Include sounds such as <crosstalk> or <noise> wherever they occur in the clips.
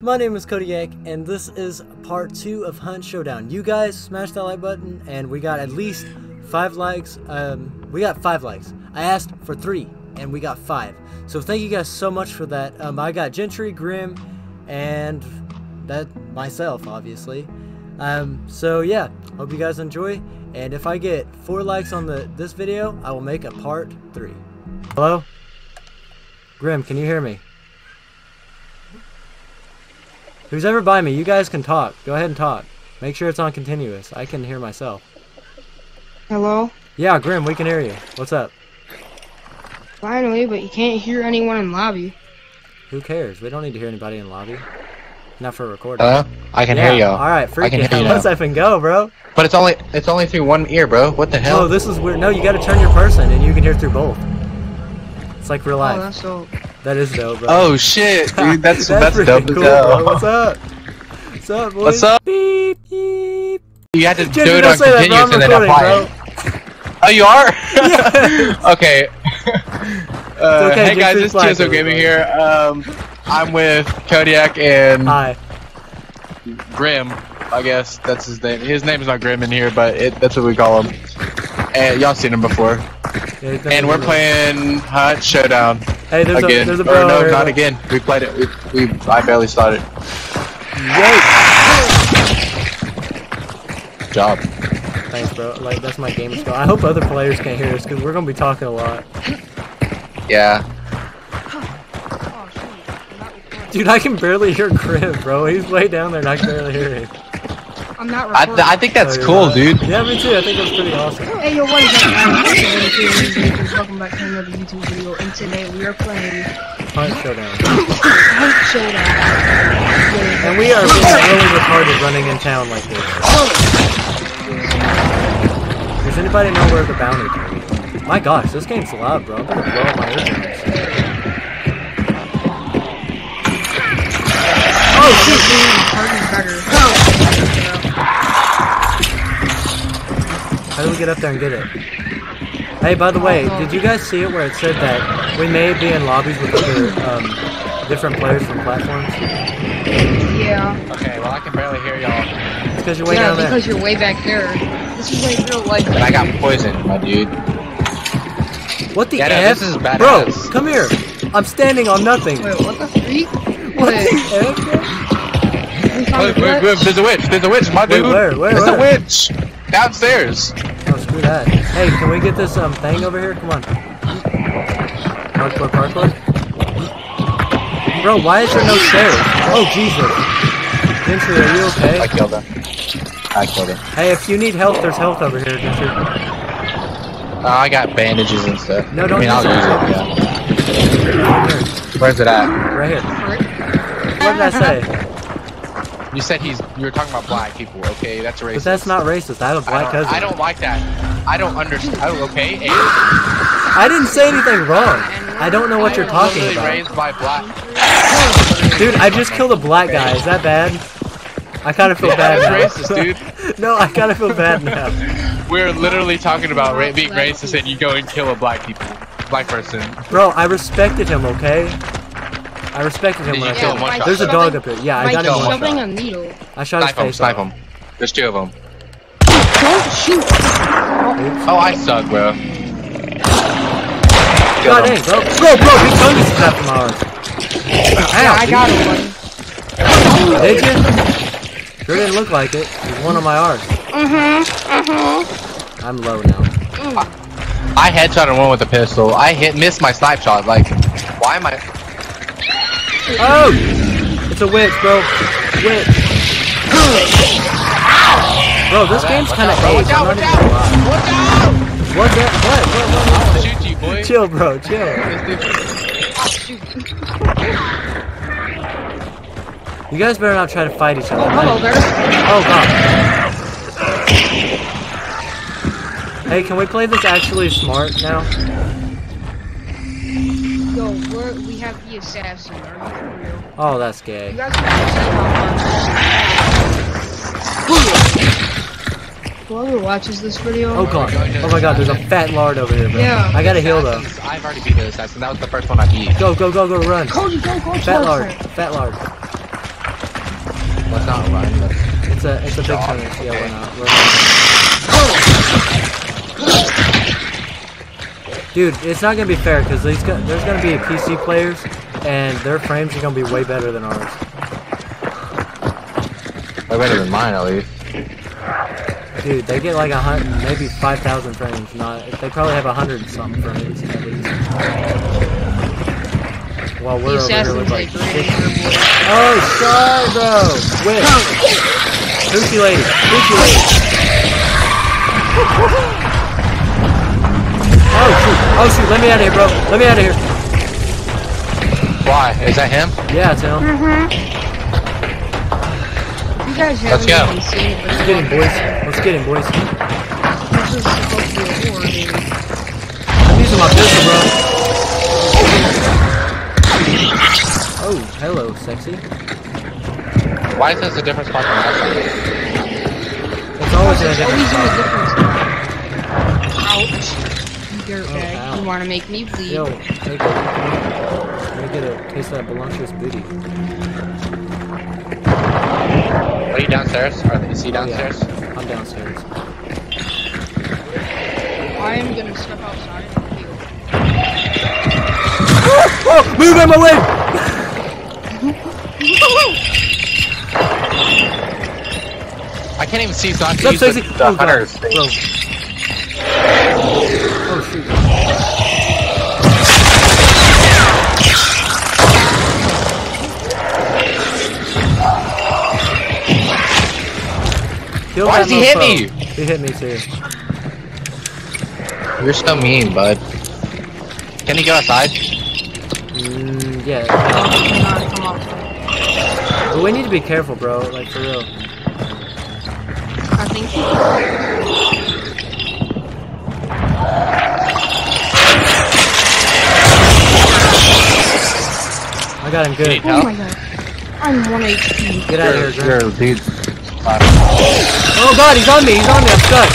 My name is Cody Kodiak, and this is part two of Hunt Showdown. You guys smashed that like button, and we got at least five likes. Um, we got five likes. I asked for three, and we got five. So thank you guys so much for that. Um, I got Gentry, Grim, and that myself, obviously. Um, so yeah, hope you guys enjoy. And if I get four likes on the this video, I will make a part three. Hello, Grim, can you hear me? Who's ever by me, you guys can talk. Go ahead and talk. Make sure it's on continuous. I can hear myself. Hello? Yeah, Grim, we can hear you. What's up? Finally, but you can't hear anyone in lobby. Who cares? We don't need to hear anybody in lobby. Not for recording. Uh, I can yeah. hear y'all. Alright, freak I can it. hear you Let's now. effing go, bro. But it's only it's only through one ear, bro. What the hell? No, this is weird. No, you gotta turn your person and you can hear through both. It's like real life. Oh, that's so. That is dope, bro. Oh shit, dude, <laughs> that's that's, freaking dope cool, bro. What's up? What's up, boys? What's up? Beep, beep. You had to do it on say that. I'm continuous and then apply it. Oh, you are? <laughs> Okay. uh, okay, hey guys, it's Chizo Gaming here. Um, I'm with Kodiak and Hi. Grim. I guess that's his name. His name is not Grim in here, but it, that's what we call him. And y'all seen him before. Yeah, And we're playing Hunt Showdown Hey, there's again. a there's a or no, over not here. again. We played it. We, we I barely started. Yay! Job. Thanks, bro. Like that's my game skill. I hope other players can't hear us because we're gonna be talking a lot. Yeah. Oh, shoot. I'm not recording. Dude, I can barely hear Grim, bro. He's way down there and I can barely hear him. I'm not I, th I think that's Oh, cool, not? dude. Yeah, me too. I think that's pretty awesome. Hey, yo, what is up, guys? Welcome back to another YouTube video, and today we are playing Hunt Showdown. Hunt Showdown. And we are being really retarded running in town like this. Does anybody know where the bounty can be? My gosh, this game's loud, bro. I'm gonna blow up my eardrums. Oh, shoot! Harden's get up there and get it? Hey, by the way, did you guys see it where it said that we may be in lobbies with other, um, different players from platforms? Yeah. Okay, well I can barely hear y'all. It's because you're way yeah, down there. because you're way back there. This is like real life. And I got poisoned, my dude. What the Yeah, no, F? this is Bro, badass. come here. I'm standing on nothing. Wait, what the freak? What Wait, the F? bro? we found Wait, wait, wait, there's a witch, there's a witch, my Wait, dude. where, where, there's where? a witch. Downstairs. That. Hey, can we get this um thing over here? Come on. Parkour, parkour. Bro, why is there no stairs? Oh, Jesus. Gentry, are you okay? I killed him. I killed him. Hey, if you need help, there's health over here, Gentry. Uh, I got bandages and stuff. No, don't I mean, I'll use it, yeah. Where's it at? Right here. What did I say? You said he's, you were talking about black people, okay? That's racist. But that's not racist. I have a I black don't, cousin. I don't like that. I don't understand. Oh, okay. Hey, I didn't say anything wrong. I don't know what you're talking about. raised by black. Dude, I just killed a black guy. Is that bad? I kind of feel Yeah, bad that now. racist, dude. <laughs> no, I kind of feel bad now. We're literally talking about ra- being racist, and you go and kill a black people, black person. Bro, I respected him, okay? I respected him Did when I killed him one shot? There's a dog up here. Yeah, I got him one shoving shot. a needle. I shot his Snipe him, face snipe off. him. There's two of them. Don't shoot. Oops. Oh, I suck, bro. Kill God him. dang, bro. Bro, bro, he tongue is after my arm. Yeah, I got him, buddy. Did you? Sure didn't look like it. He's one of my arms. Mm-hmm, mm-hmm. I'm low now. I headshot a one with a pistol. I hit, missed my snipe shot. Like, why am I? Oh! It's a witch, bro. Witch. Bro, this game's kind of Watch AIDS. I'm out! Watch out! Watch out! What's that? What? What? What? what? I'll shoot you, boy. Chill, bro. Chill. You guys better not try to fight each other. Oh, hello there. Oh god. Hey, can we play this actually smart now? Yo, we're, we have the assassin. Are you for real? Oh, that's You gay. guys can see how <laughs> Whoever watches this video. Oh god. Oh my god, there's a fat lard over here, bro. Yeah. I gotta heal though. I've already beat the assassin. That was the first one I beat. Go, go, go, go, run. Cody, go, go, Fat go, lard. go. Fat lard. Ryan. That's It's a it's a big Dog. tournament. Yeah, Okay. we're not. We're not. Dude, it's not gonna be fair because there's gonna be PC players, and their frames are gonna be way better than ours. way better than mine, at least. Dude, they get like a hundred, maybe five thousand frames. Not, they probably have a hundred something frames at least. While The we're over here with like like, 50. oh, sorry, bro. Wait, Pookie lady, Pookie lady. Oh shoot, oh shoot, let me out of here, bro. Let me out of here. Why? Is that him? Yeah, it's him. Mm-hmm. You guys Let's haven't go. even seen Let's get him, boys. Let's get him, boys. this is supposed to be a war, dude. I'm using my pistol, bro. Oh, hello, sexy. Why is this a different spot than last time? It's always in a It's different always in a spot. different spot. Oh, Ouch. You dirtbag. Oh, ow. you wanna make me bleed. Yo, hey, bro. Let me get a taste of that voluptuous booty. Are you downstairs? Are is he Oh, yeah. Downstairs? I'm downstairs. I am gonna step outside. Ah! Oh, move out my way! I can't even see, so I have to What's use the, the Oh, hunter's thing. Bro. Kill Why does he hit mofo. me? He hit me too. You're so mean, bud. Can he go outside? Mm, yeah. I cannot come outside. But we need to be careful, bro. Like, for real. I think he I got him good. Oh my god. I'm 1 HP. Get out of here, You're, dude. Oh god, he's on me, he's on me, I'm stuck.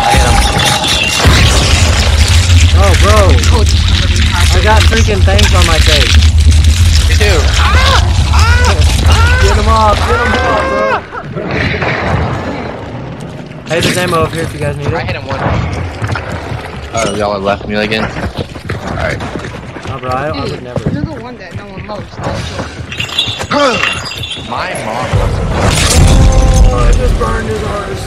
I hit him. Oh, bro. Just somebody I got freaking things on my face. Me too. Get him off, get him off, bro. Hey, there's ammo up here if you guys need it. I it. hit him one. Oh, y'all are left me again? Alright. No, bro, I, I would never. you're the one that no one loves. <laughs> No joke. My mom. Oh, I just burned his arse.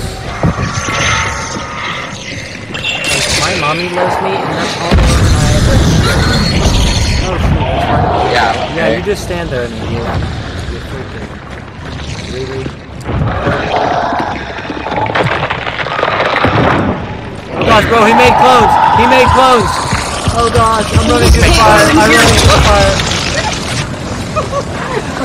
My mommy loves me, and that's all I ever. Oh, shoot, that's right. Yeah, Yeah, you just stand there and you, you freaking. Really? Oh gosh, bro, he made clones! He made clones! Oh gosh, I'm running through the fire! I'm running through <laughs> the fire!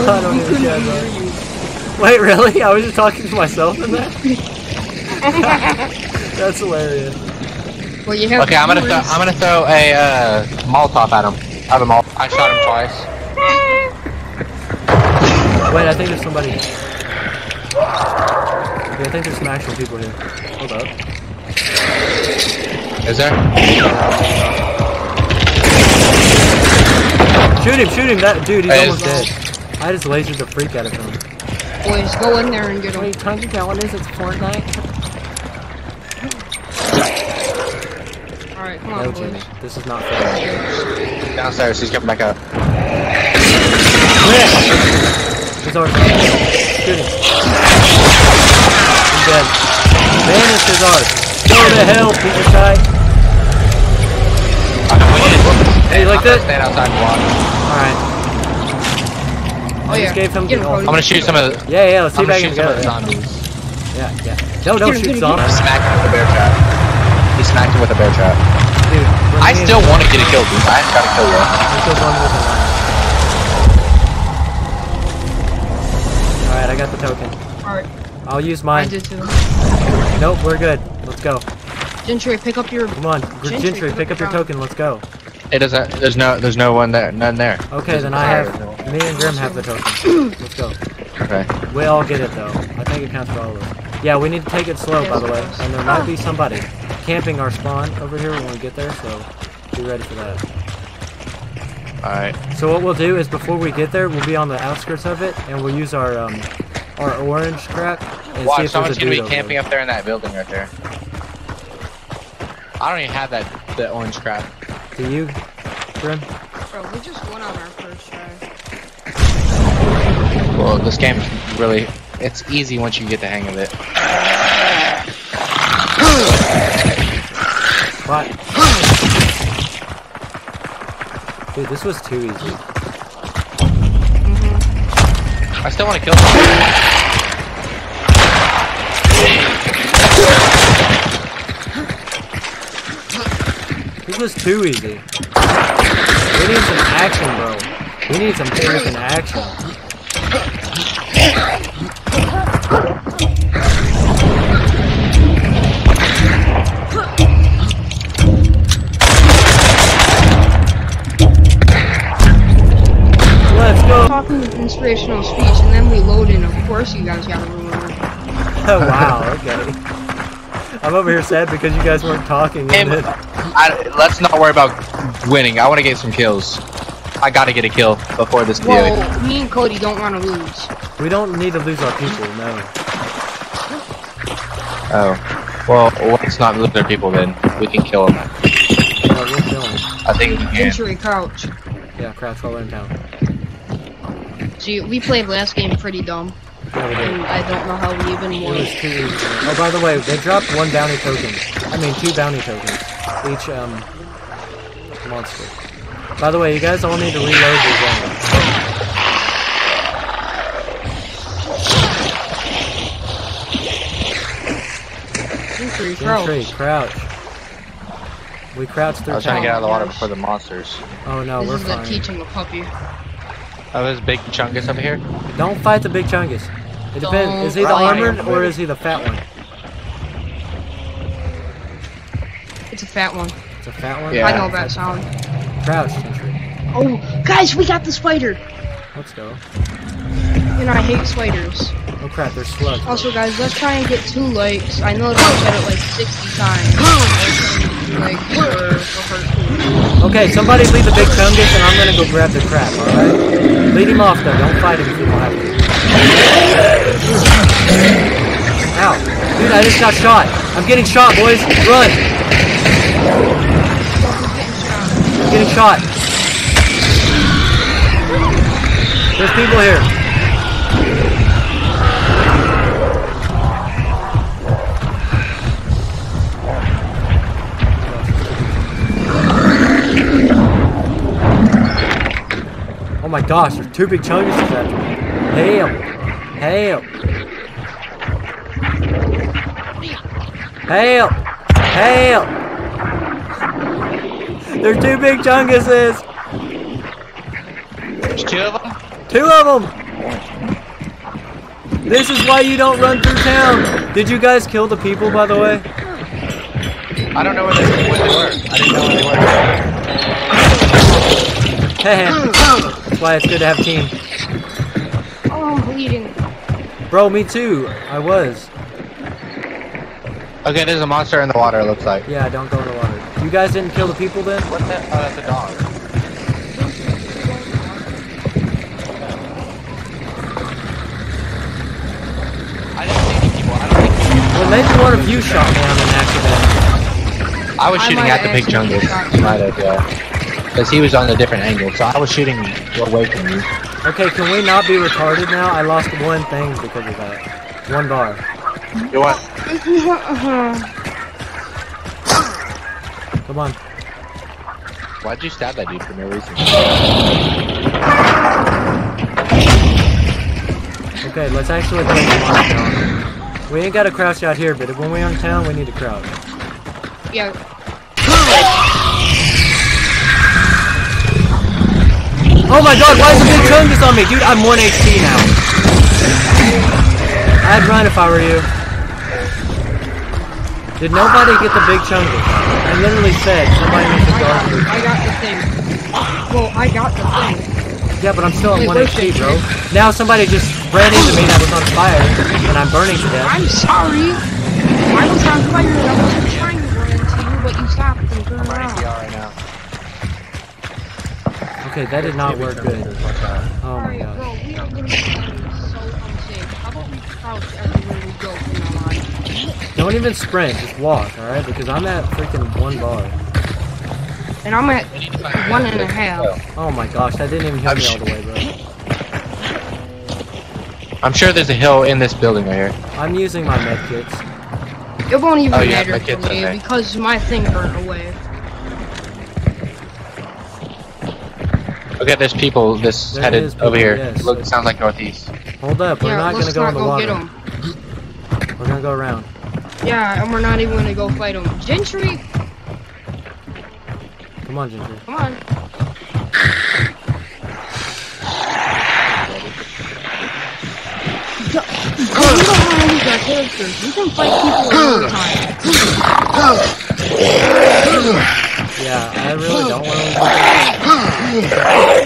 I don't even care, bro. Wait, really? I was just talking to myself in that? <laughs> That's hilarious. Well, you have Okay, I'm gonna throw. I'm gonna throw a uh, Molotov at him. I have a Molotov. I shot him twice. Wait, I think there's somebody. Yeah, I think there's some actual people here. Hold up. Is there? Shoot him, shoot him! That dude, he's Hey, almost is- dead. I just lasered the freak out of him. Boys, go in there and get How many them. times you telling us it's Fortnite? Alright, come No, on, Jimmy, boys. this is not fair. Downstairs. He's coming back up. He's ours. Shoot him. He's dead. Vanish his ours. Go to hell, piece of shite. Okay, we need to. Hey, you like I'm that? Stand outside and watch. Alright. Oh, yeah. just gave him the ult. I'm gonna shoot some of the. Yeah, yeah, let's see if I can shoot some of the get it. zombies. Yeah, yeah. No, don't Get shoot get him, zombies. Smack him with a bear trap. He smacked him with a bear trap. Dude, I still want to get a kill, dude. I haven't got a kill yet. I'm still going with the line. Alright, I got the token. Alright, I'll use mine. I mine. did too. Nope, we're good. Let's go. Gentry, pick up your. Come on, Gentry, Gentry, pick up your down. token. Let's go. It doesn't. There's no. There's no one there. None there. Okay, then I have. Me and Grim have the token. Let's go. Okay. We all get it though. I think it counts for all of us. Yeah, we need to take it slow, by the way. And there might be somebody camping our spawn over here when we get there, so be ready for that. Alright. So what we'll do is before we get there, we'll be on the outskirts of it, and we'll use our um, our orange crap and see if there's someone's gonna be camping there. up there in that building right there. I don't even have that that orange crap. Do you, Grim? Bro, we just won on our first try. Well, this game really it's easy once you get the hang of it. What? Dude, this was too easy. I still want to kill someone. This was too easy. We need some action, bro. We need some freaking action. Let's go. Talking inspirational speech, and then we load in. Of course, you guys gotta ruin it. Oh, wow, okay. I'm over here sad because you guys weren't talking. Game, And then, I, let's not worry about winning. I want to get some kills. I gotta get a kill before this video. Well, me and Cody don't want to lose. we don't need to lose our people, no. Oh. Well, let's not lose our people then. We can kill them. No, we'll kill 'em. I think we can. Gentry Couch. Yeah, crouch while we're in town. See, we played last game pretty dumb, Yeah, we did. and I don't know how we even It won. was too easy. Oh, by the way, they dropped one bounty token. I mean, two bounty tokens. Each, um, monster. By the way, you guys all need to reload your gun. Century Gentry, crouch. We crouched I through was trying to get out of the water Gosh. before the monsters. Oh no, This we're is the fine. teaching a puppy. Oh, there's Big Chungus over here. Don't fight the big chungus. It depends. Is he the armored or is he the fat one? It's a fat one. It's a fat one? Yeah. I know that sound. Crouch, Gentry. Oh, guys, we got the spider! Let's go. And I hate spiders. Oh crap, they're slugs. Also, guys, let's try and get two likes. I know that I said it like 60 times. Two likes for, for Okay, somebody lead the big fungus and I'm gonna go grab the crap, alright? Lead him off though, don't fight him if you don't have to. Ow. Dude, I just got shot. I'm getting shot, boys. Run! Getting shot. There's people here. Oh my gosh, there's two big chungus after me. Hail! Hail! Hail! Hail! There's two big chunguses! There's two of them. Two of them! This is why you don't run through town! Did you guys kill the people, by the way? I don't know where they, where they were. I didn't know where they were. Heh That's why it's good to have team. Oh, I'm bleeding. Bro, me too. I was. Okay, there's a monster in the water. It looks like. Yeah, don't go in the water. You guys didn't kill the people then? What uh, the? Oh, that's a dog. I didn't see any people. I don't think. Well, maybe one of you shot me on an accident. I was shooting might at the big jungle. chungus. shot you. Might have, yeah. Because he was on a different angle, so I was shooting away from you. Okay, can we not be retarded now? I lost one thing because of that. One bar. You what? <laughs> Come on. Why'd you stab that dude for no reason? Okay, let's actually play the line now. We ain't got to crouch out here, but when we're in town, we need to crouch. Yeah. Oh my god, why is the big chungus on me? Dude, I'm 1 HP now. I'd run if I were you. Did nobody get the big chungus? I literally said somebody needs to I guard I got the thing. Ah, well, I got the thing. Yeah, but I'm still at 1 where's HP, bro. Now somebody just ran into me that was on fire, and I'm burning to death. I'm sorry. I was on fire and I wasn't trying to run into you, but you stopped and turned around. right now. Okay, Okay, that did not work good. Oh my Alright, god. bro, we are gonna be so unsafe. How about everywhere we go from now on? Don't even sprint, just walk, alright? Because I'm at freaking one bar. And I'm at one and a half. Oh my gosh, that didn't even heal I'm me all the way, bro. I'm sure there's a hill in this building right here. I'm using my med kits. It won't even Oh, yeah, matter my for me okay. because my thing burnt away. Okay, there's people this There headed is over here. yes. Look, sounds like northeast. Hold up, we're yeah, not gonna go not in the go water. get them. We're gonna go around. Yeah, and we're not even gonna go fight them. Gentry, Come on, Gentry. come on. Go- We don't want to lose our characters. We can fight people all the time. Yeah, I really don't want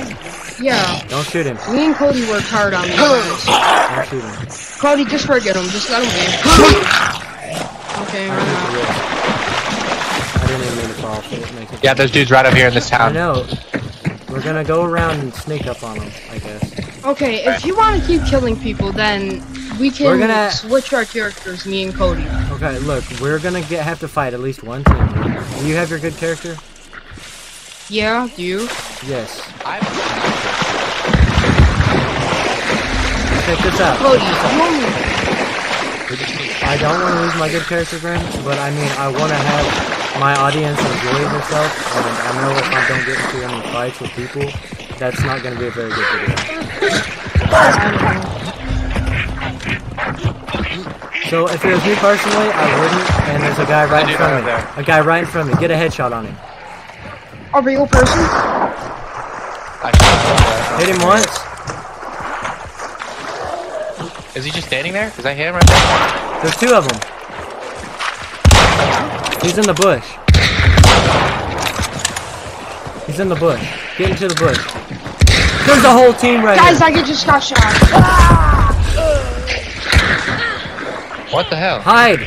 to. <laughs> Yeah, Don't shoot him. me and Cody worked hard on these guys. Don't shoot him. Cody, just forget him. Just let him be. Okay, I I'm didn't, out. risk. I didn't even mean to fall. So it makes it Yeah, there's dudes right over here in this town. I know. We're gonna go around and sneak up on them, I guess. Okay, if you want to keep killing people, then we can We're gonna- switch our characters, me and Cody. Okay, look, we're gonna get have to fight at least one team. Do you have your good character? Yeah, do you? Yes. I'm Check this out. Cody, you only I don't want to lose my good character, Graham, but I mean, I want to have my audience enjoy themselves, and I know if I don't get into any fights with people, that's not going to be a very good video. So if it was me personally, I wouldn't, and there's a guy right in front of me. there. A guy right in front of me. Get a headshot on him. a real person. Hit him once. Is he just standing there? Is that him right there? There's two of them. He's in the bush. He's in the bush. Get into the bush. There's a whole team right Guys, here. I just got shot. What the hell? Hide.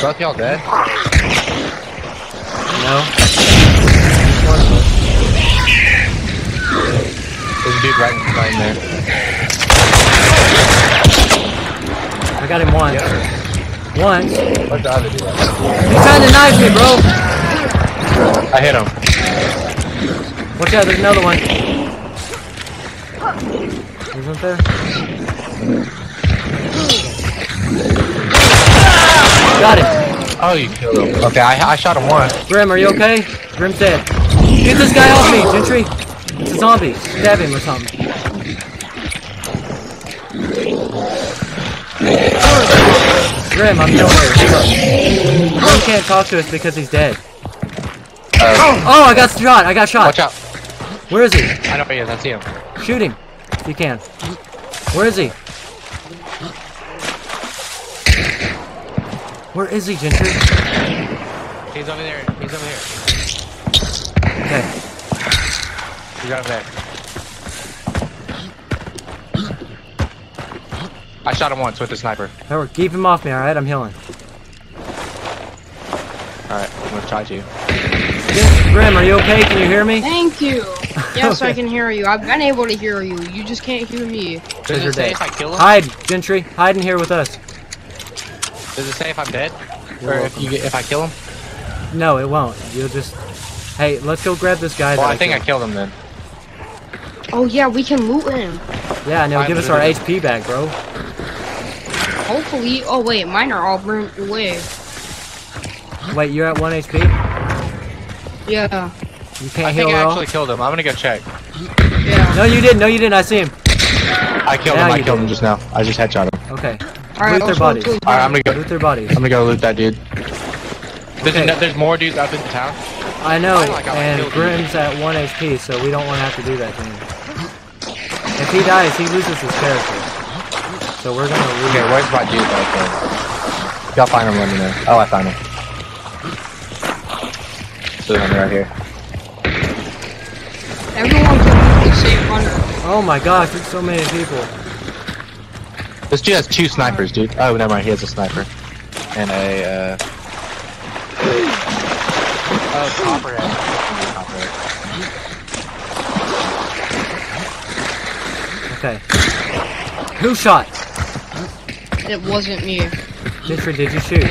Both y'all dead? No. Dude right, in there. I got him once. Once. What's the other dude? He's trying to knife me, bro. I hit him. Watch out, there's another one. Isn't there? Got it. Oh, you killed him. Okay, I, I shot him once. Grim, are you okay? Grim's dead. Get this guy off me, Gentry. A zombie. Stab him or something. Grim, I'm killing you. Grim can't talk to us because he's dead. Uh, Oh, I got shot. I got shot. watch out. Where is he? I know where he is. I see him. Shoot him. If you can. Where is he? Where is he, Ginger? He's over there. He's over here. Okay. He's right over there. I shot him once with the sniper. Howard, keep him off me, alright? I'm healing. Alright, I'm gonna try to. Yes, Grim, are you okay? Can you hear me? Thank you. <laughs> Yes, I can hear you. I've been able to hear you. You just can't hear me. Does it say if I kill him? Hide, Gentry. Hide in here with us. Does it say if I'm dead? You're or if you get, if I kill him? No, it won't. You'll just... Hey, let's go grab this guy Well, that I think I killed. killed him then. Oh yeah, we can loot him. Yeah, and it'll Alright, give us our do HP back, bro. Hopefully. Oh wait, mine are all burnt away. Wait, you're at 1 HP? Yeah. You can't I heal think I at all? actually killed him. I'm gonna go check. Yeah. No, you didn't. No, you didn't. I see him. I killed Now him. I killed did. him just now. I just headshot him. Okay. All right. Loot their let's go bodies. to- Alright, I'm gonna go. Loot their bodies. I'm gonna go loot that dude. There's, Okay. ano- there's more dudes up in the town. I know, I like and. Grim's at 1 HP, so we don't want to have to do that to him. If he dies, he loses his character. So we're gonna lose. Okay, where's my dude? Okay. Y'all find him, let me know. Oh, I found him. So I'm right here. Everyone can be safe runner. Oh my gosh, there's so many people. This dude has two snipers, dude. Oh, never mind. He has a sniper and a. Uh... Copperhead. Copperhead. Okay. Who shot? It wasn't me. Gentry, did you shoot?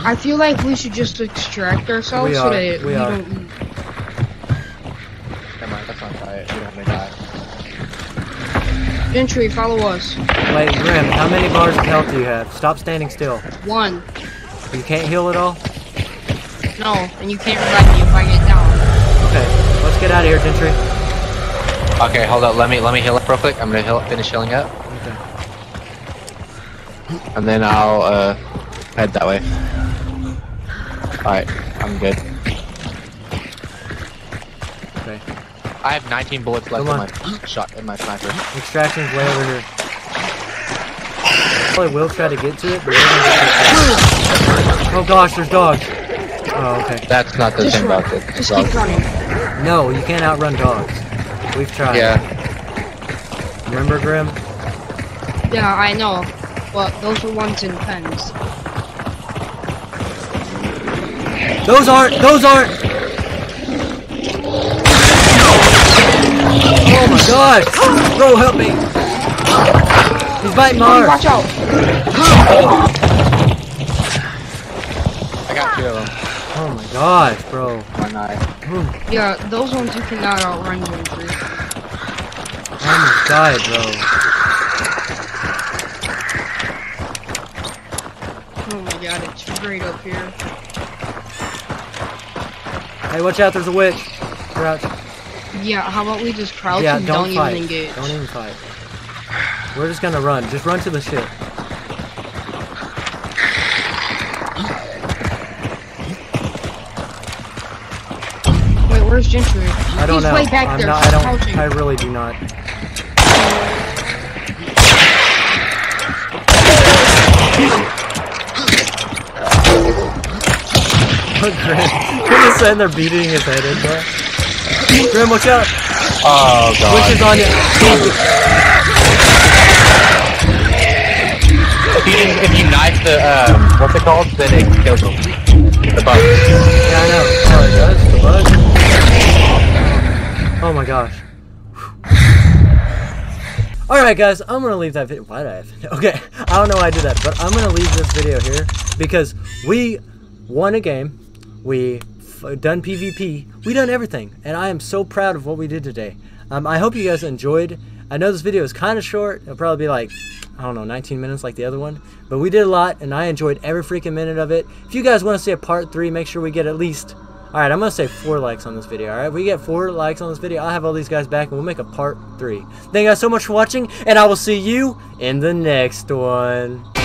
I feel like we should just extract ourselves We so are, that we we, are. don't. Never mind, that's not right. We don't have any die. Gentry, follow us. Wait, Grim, how many bars of health do you have? Stop standing still. One. You can't heal at all? No, and you can't revive me if I get down. Okay, let's get out of here, Gentry. Okay, hold up. Let me let me heal up real quick. I'm gonna heal, finish healing up, Okay. and then I'll uh, head that way. All right, I'm good. Okay. I have 19 bullets left Come in my shot in my sniper. Extraction's way over here. Probably will try to get to it, but get it. Oh gosh, there's dogs. Oh, okay. That's not the Just thing run. about it. Just keep running. No, you can't outrun dogs. We've tried. Yeah. Remember, Grim? Yeah, I know. But those are ones in pens. Those aren't. Those aren't. Oh my god! Bro, help me! He's biting my arm. watch out! I got two of them. Oh my gosh, bro. One eye. Yeah, those ones you cannot outrun Gentry. I died, bro. Oh my god, it's great up here. Hey, watch out! There's a witch. Crouch. Yeah, how about we just crouch Yeah, and don't, don't, fight. even engage? Don't even fight. We're just gonna run. Just run to the ship. Wait, where's Gentry? I don't He's know. way back I'm there, not. I don't. crouching. I really do not. Grim. Grim is sitting there beating his head in, bro. Grim, watch out! Oh god. Witch is on you. If you, if you knife the um, what's it called? Then it kills them. The bug. Yeah, I know. Oh, it does? The bug? Oh my gosh. Alright guys, I'm gonna leave that video. Why did I have Okay, I don't know why I did that, but I'm gonna leave this video here because we won a game. We done PvP. We done everything, and I am so proud of what we did today. Um, I hope you guys enjoyed. I know this video is kind of short. It'll probably be like, I don't know, 19 minutes like the other one. But we did a lot, and I enjoyed every freaking minute of it. If you guys want to see a part three, make sure we get at least. All right, I'm gonna say four likes on this video. All right, we get four likes on this video, I'll have all these guys back, and we'll make a part three. Thank you guys so much for watching, and I will see you in the next one.